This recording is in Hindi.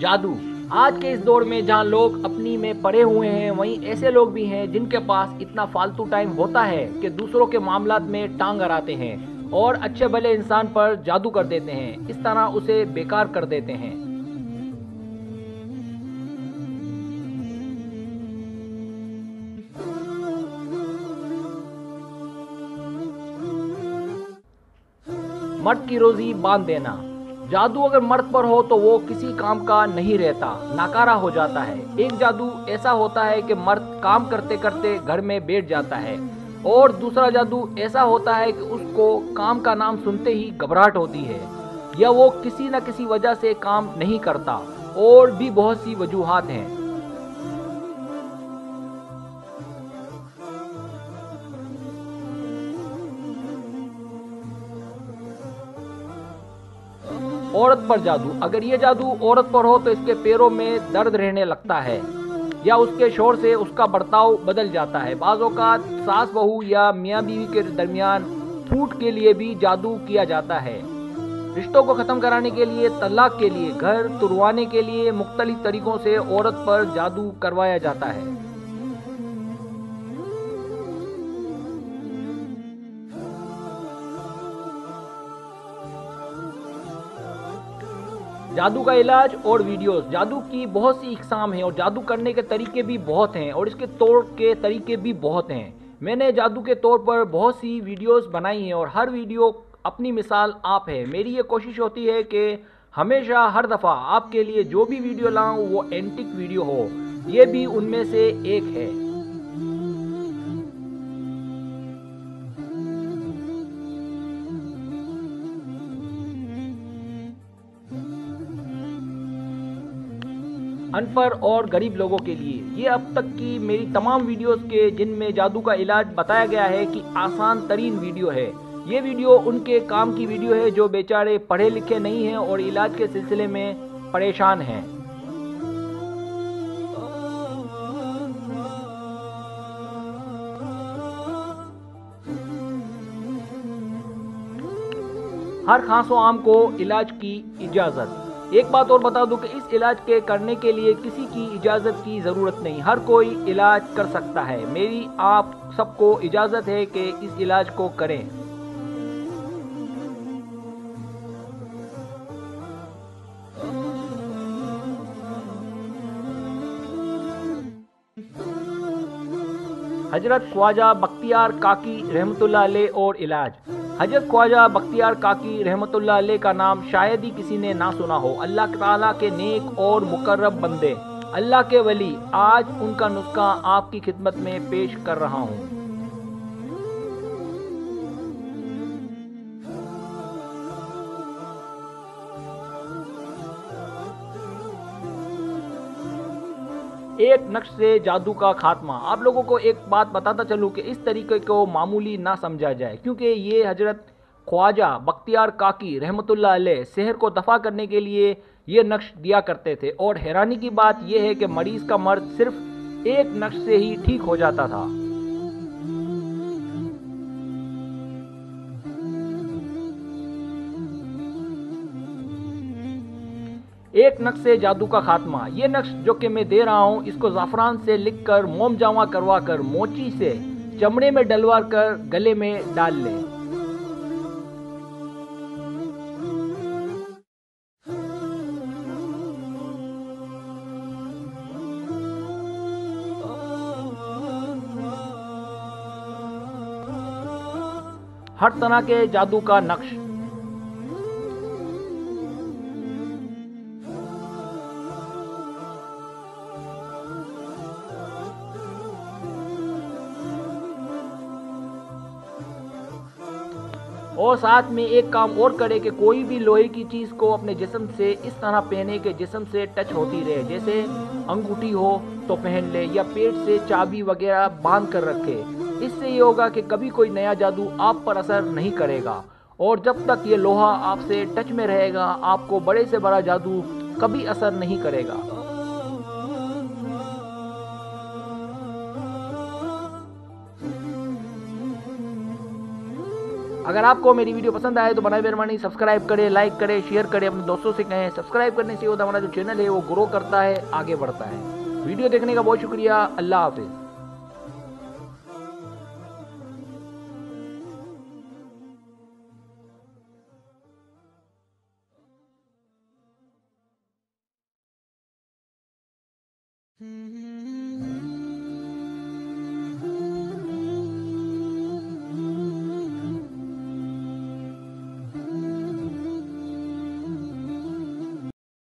जादू। आज के इस दौर में जहाँ लोग अपनी में पड़े हुए हैं, वहीं ऐसे लोग भी हैं जिनके पास इतना फालतू टाइम होता है कि दूसरों के मामला में टांग अड़ाते हैं और अच्छे भले इंसान पर जादू कर देते हैं, इस तरह उसे बेकार कर देते हैं। मर्द की रोजी बाँध देना। जादू अगर मर्द पर हो तो वो किसी काम का नहीं रहता, नाकारा हो जाता है। एक जादू ऐसा होता है कि मर्द काम करते करते घर में बैठ जाता है और दूसरा जादू ऐसा होता है कि उसको काम का नाम सुनते ही घबराहट होती है या वो किसी न किसी वजह से काम नहीं करता और भी बहुत सी वजूहत हैं। औरत पर जादू। अगर ये जादू औरत पर हो तो इसके पैरों में दर्द रहने लगता है या उसके शोर से उसका बर्ताव बदल जाता है। बाज़ों का सास बहू या मियाँ बीवी के दरमियान फूट के लिए भी जादू किया जाता है। रिश्तों को ख़त्म कराने के लिए, तलाक के लिए, घर तुरवाने के लिए मुख्तलिफ़ तरीकों से औरत पर जादू करवाया जाता है। जादू का इलाज और वीडियोस। जादू की बहुत सी इकसाम हैं और जादू करने के तरीके भी बहुत हैं और इसके तौर के तरीके भी बहुत हैं। मैंने जादू के तौर पर बहुत सी वीडियोस बनाई हैं और हर वीडियो अपनी मिसाल आप है। मेरी ये कोशिश होती है कि हमेशा हर दफ़ा आपके लिए जो भी वीडियो लाऊं, वो एंटिक वीडियो हो। ये भी उनमें से एक है। अनपढ़ और गरीब लोगों के लिए। ये अब तक की मेरी तमाम वीडियोस के, जिनमें जादू का इलाज बताया गया है कि आसान तरीन वीडियो है। ये वीडियो उनके काम की वीडियो है जो बेचारे पढ़े लिखे नहीं हैं और इलाज के सिलसिले में परेशान हैं। हर खांसो आम को इलाज की इजाज़त। एक बात और बता दूँ कि इस इलाज के करने के लिए किसी की इजाज़त की ज़रूरत नहीं। हर कोई इलाज कर सकता है। मेरी, आप सबको इजाज़त है कि इस इलाज को करें। हज़रत ख्वाजा बख्तियार काकी रहमतुल्लाह और इलाज। हज़रत ख्वाजा बख्तियार काकी रहमतुल्लाह अलैह का नाम शायद ही किसी ने ना सुना हो। अल्लाह ताला के नेक और मुकर्रब बंदे, अल्लाह के वली, आज उनका नुस्खा आपकी खिदमत में पेश कर रहा हूँ। एक नक्श से जादू का खात्मा। आप लोगों को एक बात बताता चलूँ कि इस तरीके को मामूली ना समझा जाए, क्योंकि ये हज़रत ख्वाजा बख्तियार काकी रहमतुल्लाह अलैह शहर को दफ़ा करने के लिए ये नक्श दिया करते थे। और हैरानी की बात यह है कि मरीज़ का मर्द सिर्फ़ एक नक्श से ही ठीक हो जाता था। एक नक्श से जादू का खात्मा। ये नक्श जो कि मैं दे रहा हूँ, इसको ज़ाफ़रान से लिख कर मोम जावा करवा कर मोची से चमड़े में डलवा कर, गले में डाल लें। हर तरह के जादू का नक्श। और साथ में एक काम और करे कि कोई भी लोहे की चीज़ को अपने जिसम से इस तरह पहने के जिसम से टच होती रहे। जैसे अंगूठी हो तो पहन ले या पेट से चाबी वगैरह बाँध कर रखे। इससे ये होगा कि कभी कोई नया जादू आप पर असर नहीं करेगा। और जब तक ये लोहा आपसे टच में रहेगा, आपको बड़े से बड़ा जादू कभी असर नहीं करेगा। अगर आपको मेरी वीडियो पसंद आए तो बनाए मेहरबानी सब्सक्राइब करें लाइक करें शेयर करें, अपने दोस्तों से कहें। सब्सक्राइब करने से होता हमारा जो चैनल है, वो ग्रो करता है, आगे बढ़ता है। वीडियो देखने का बहुत शुक्रिया, अल्लाह हाफिज़। Mm-hmm.